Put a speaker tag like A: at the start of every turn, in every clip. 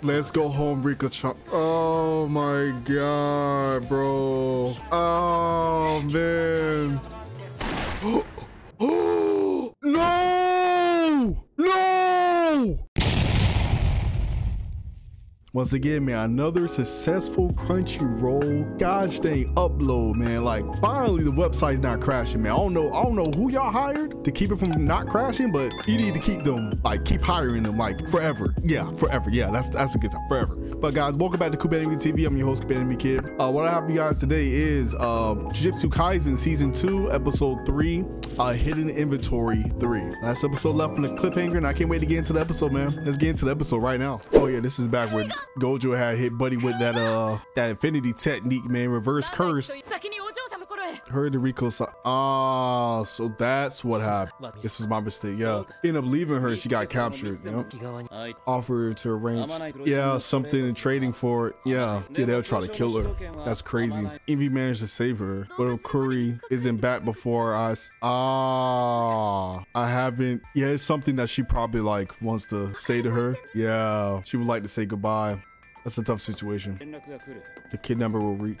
A: Let's go home, Rika Chan. Oh my god, bro. Oh man. Once again, man, another successful Crunchyroll gosh dang upload, man. Like, finally the website's not crashing, man. I don't know, I don't know who y'all hired to keep it from not crashing, but you need to keep them, like, keep hiring them, like, forever. Yeah, forever. Yeah, that's that's a good time, forever. But guys, welcome back to Koupe TV. I'm your host, Coop Kid. Uh, what I have for you guys today is uh, Jujutsu Kaisen Season 2, Episode 3, uh, Hidden Inventory 3. Last episode left from the cliffhanger, and I can't wait to get into the episode, man. Let's get into the episode right now. Oh yeah, this is back when Gojo had hit Buddy with that uh that Infinity technique, man. Reverse curse. Heard the Rico. Ah, so that's what happened. This was my mistake. Yeah. Ended up leaving her. She got captured.
B: You know?
A: Offered to arrange. Yeah, something in trading for it. Yeah. Yeah, they'll try to kill her. That's crazy. Envy managed to save her. But Okuri isn't back before us. Ah, I haven't. Yeah, it's something that she probably like wants to say to her. Yeah. She would like to say goodbye. That's a tough situation. The kidnapper will reach.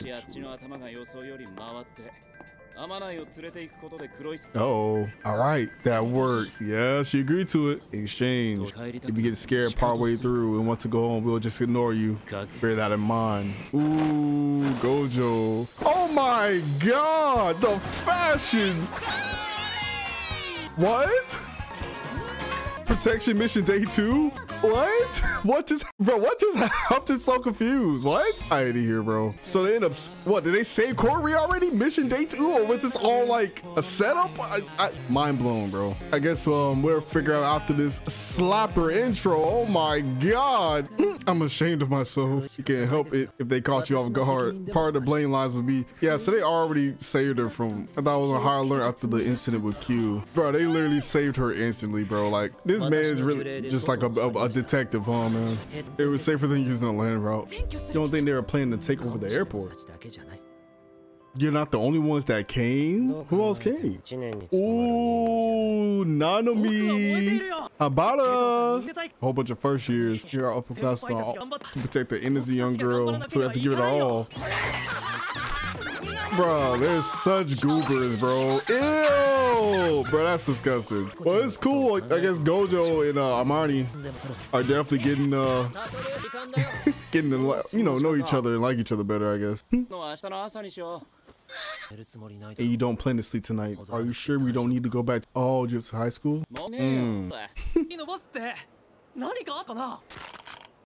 A: Oh, all right. That works. Yeah, she agreed to it. Exchange, if you get scared part way through and want to go home, we'll just ignore you. Bear that in mind. Ooh, Gojo. Oh my god, the fashion. What? Protection mission day two? What? What just, bro? What just? I'm just so confused. What? I ain't here, bro. So they end up. What did they save Corey already? Mission day two, or was this all like a setup? I, I, mind blown, bro. I guess um we'll figure out after this slapper intro. Oh my god, I'm ashamed of myself. You can't help it if they caught you off guard. Part of the blame lies with me. Yeah, so they already saved her from. I thought it was a high alert after the incident with Q, bro. They literally saved her instantly, bro. Like this this man is really just like a, a, a detective, huh, man? It was safer than using a land route. You don't think they were planning to take over the airport? You're not the only ones that came. Who else came? Ooh, Nanami, a Whole bunch of first years. You're upperclassmen. Protect the innocent young girl, so we have to give it all. Bro, there's such goobers, bro. Ew! Bro, that's disgusting. Well, it's cool. I guess Gojo and uh, Armani are definitely getting, uh, getting to, you know, know each other and like each other better, I guess.
C: Hmm?
A: and you don't plan to sleep tonight. Are you sure we don't need to go back to all just high school? Mm.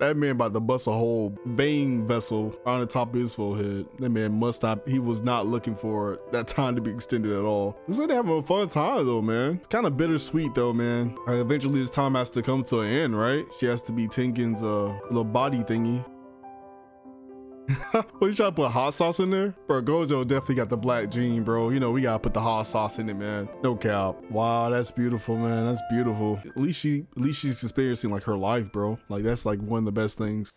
A: That man about to bust a whole vein vessel on the top of his forehead. That man must not, he was not looking for that time to be extended at all. Like they're having a fun time though, man. It's kind of bittersweet though, man. Eventually this time has to come to an end, right? She has to be Tengen's uh, little body thingy. what you trying to put hot sauce in there? Bro, Gojo definitely got the black gene, bro. You know, we gotta put the hot sauce in it, man. No cap. Wow, that's beautiful, man. That's beautiful. At least she at least she's experiencing like her life, bro. Like that's like one of the best things.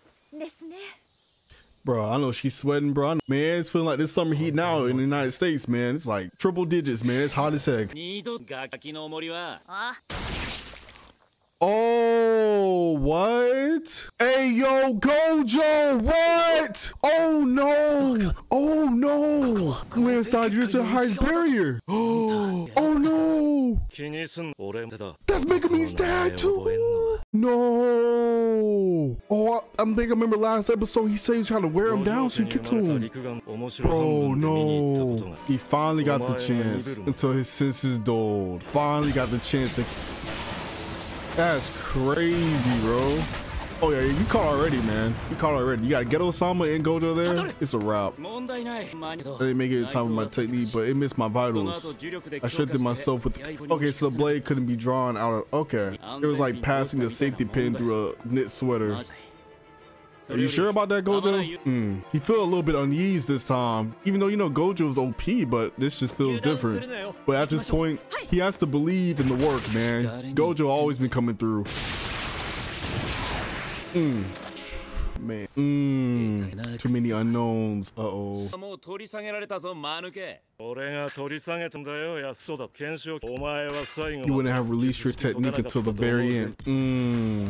A: Bro, I know she's sweating, bro. Know, man, it's feeling like this summer heat now in the United States, man. It's like triple digits, man. It's hot as heck. Oh, what? Hey, yo, Gojo, what? Oh, no. Oh, no. We're inside your highest barrier. Oh, no. That's making me sad too. No. Oh, I, am think I remember last episode he said he's trying to wear him down so he gets to him. Bro,
D: oh,
A: no. He finally got the chance until his senses dulled. Finally got the chance to that's crazy, bro. Oh yeah, you caught already, man. You caught already. You got Geto Sama and Gojo there. It's a wrap. I didn't make it in time with my technique, but it missed my vitals. I strengthened myself with. The... Okay, so the blade couldn't be drawn out. Of... Okay, it was like passing the safety pin through a knit sweater. So Are you sure about that, Gojo? Mm. He feel a little bit uneasy this time, even though you know Gojo's OP, but this just feels different. But at this point, he has to believe in the work, man. Gojo always been coming through. Mm. Man. Mm. Too many unknowns. Uh oh. You wouldn't have released your technique until the very end. Mm.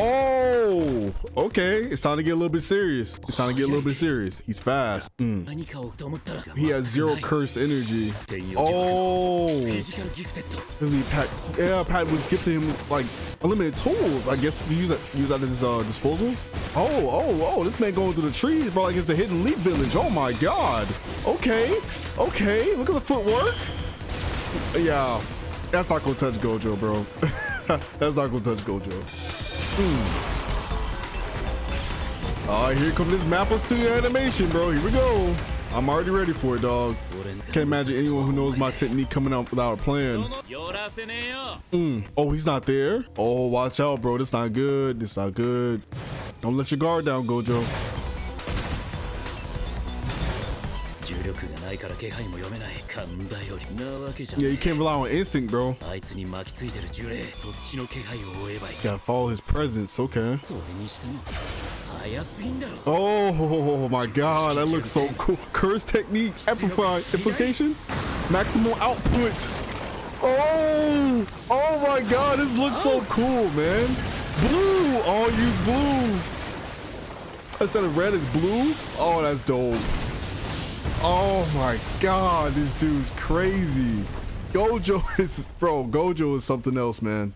A: Oh, okay. It's time to get a little bit serious. It's time to get a little bit serious. He's fast. Mm. He has zero curse energy. Oh. Really, Pat, yeah, Pat would give to him like unlimited tools. I guess use that use that at his uh, disposal. Oh, oh, oh, this man going through the trees, bro. Like it's the hidden leaf village. Oh my god. Okay, okay. Look at the footwork. Yeah, that's not gonna touch Gojo, bro. that's not gonna touch Gojo. All right, here comes this MAPPA Studio animation, bro. Here we go. I'm already ready for it, dog. Can't imagine anyone who knows my technique coming out without a plan. Mm. Oh, he's not there. Oh, watch out, bro. That's not good. That's not good. Don't let your guard down, Gojo. Yeah, you can't rely on instinct, bro. Gotta follow his presence, okay. Oh my god, that looks so cool. Curse technique, amplified, implication, maximal output. Oh, oh my god, this looks so cool, man. Blue, all oh, you blue. Instead of red, it's blue. Oh, that's dope. Oh my god, this dude's crazy. Gojo is, bro, Gojo is something else, man.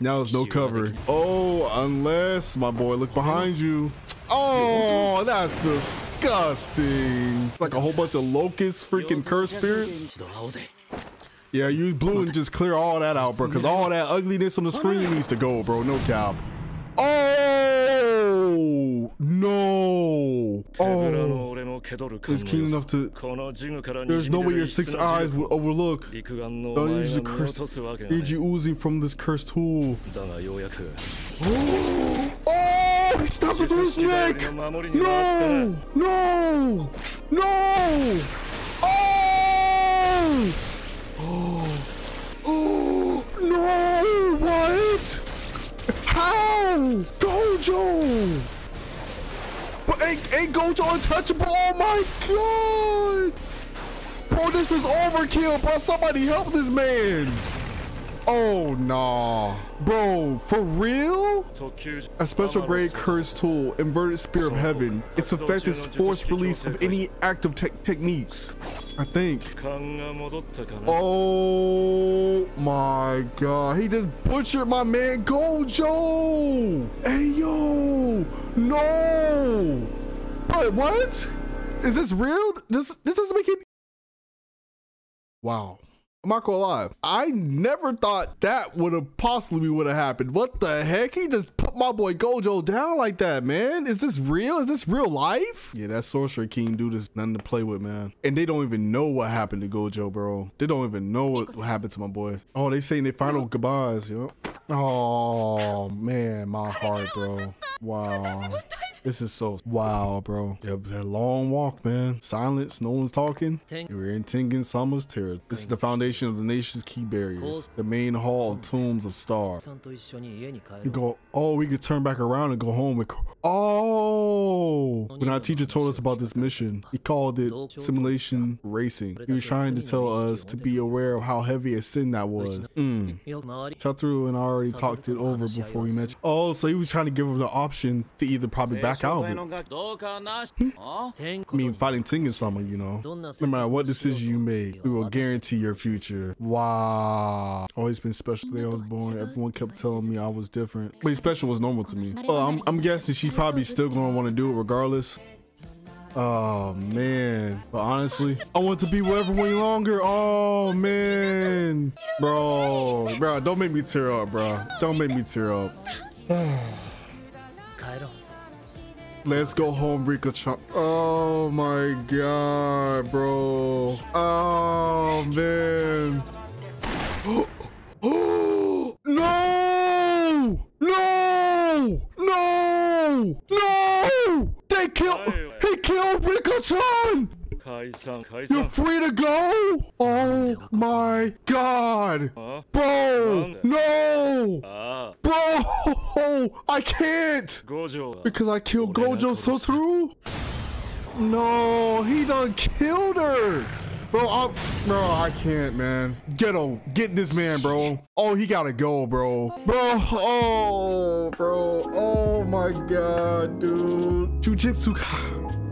A: Now there's no cover. Oh, unless, my boy, look behind you. Oh, that's disgusting. Like a whole bunch of locust freaking curse spirits. Yeah, use blue and just clear all that out, bro, because all that ugliness on the screen needs to go, bro. No cap. Oh, no. Oh is keen enough to... There's no way your six eyes would overlook. Don't use the
D: cursed
A: energy oozing from this cursed tool.
D: Oh!
A: oh! He snapped through his neck! No! No! No! Ain't, ain't Gojo untouchable? Oh my god! Bro, this is overkill, bro. Somebody help this man. Oh, nah. Bro, for real? A special grade curse tool, inverted spear of heaven. Its effect is force release of any active te- techniques. I think. Oh my God. He just butchered my man Gojo. Hey, yo. No. But what? Is this real? This, this doesn't make it. Wow. I'm not gonna lie. I never thought that would have possibly would have happened. What the heck? He just put my boy Gojo down like that, man. Is this real? Is this real life? Yeah, that Sorcerer King dude is nothing to play with, man. And they don't even know what happened to Gojo, bro. They don't even know what, what happened to my boy. Oh, they saying their final goodbyes, yo. Oh man, my heart, bro. Wow. This is so wow, bro. Yep, that long walk, man. Silence, no one's talking. We're in Tengen Sama's terror. This is the foundation of the nation's key barriers, the main hall of tombs of stars. You go, oh, we could turn back around and go home. Oh, when our teacher told us about this mission, he called it simulation racing. He was trying to tell us to be aware of how heavy a sin that was. Mm. Tetsuru and I already talked it over before we met. Oh, so he was trying to give him the option to either probably back back out of it. I mean, fighting Ting is something, you know. No matter what decision you make, we will guarantee your future. Wow. Always been special the day I was born. Everyone kept telling me I was different. But special was normal to me. Well, I'm, I'm guessing she's probably still going to want to do it regardless. Oh man, but honestly, I want to be with everyone longer. Oh man, bro, bro, don't make me tear up, bro. Don't make me tear up. Let's go home, Rika Chan. Oh my god, bro. Oh man. no! No! No! No! They killed. He killed Rika Chan! You're free to go? Oh my god. Bro! No!
D: Ah.
A: Bro! Oh, I can't! Because I killed Gojo so through. No, he done killed her! Bro, i bro, I can't, man. Get him. Get this man, bro. Oh, he gotta go, bro. Bro, oh, bro. Oh my god, dude. Jujitsu.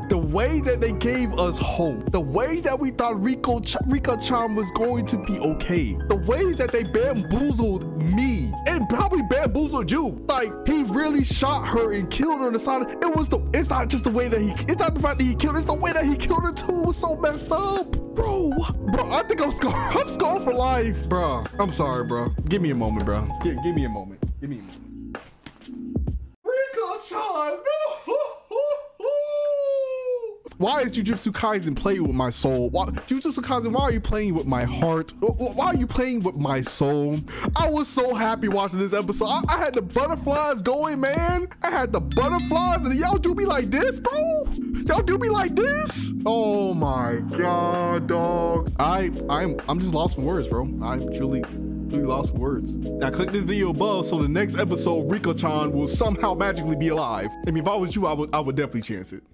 A: The way that they gave us hope, the way that we thought Rico Ch Rika Chan was going to be okay, the way that they bamboozled me and probably bamboozled you. Like he really shot her and killed her on the side. It was the. It's not just the way that he. It's not the fact that he killed. It's the way that he killed her too. It was so messed up, bro. Bro, I think I'm scarred. I'm scarred for life, bro. I'm sorry, bro. Give me a moment, bro. Give, give me a moment. Give me a moment. Chan, no. Why is Jujutsu Kaisen playing with my soul? Why, Jujutsu Kaisen, why are you playing with my heart? Why are you playing with my soul? I was so happy watching this episode. I, I had the butterflies going, man. I had the butterflies, and y'all do me like this, bro. Y'all do me like this? Oh my god, dog. I I'm I'm just lost for words, bro. I'm truly truly lost for words. Now click this video above so the next episode Rika-chan will somehow magically be alive. I mean, if I was you, I would I would definitely chance it.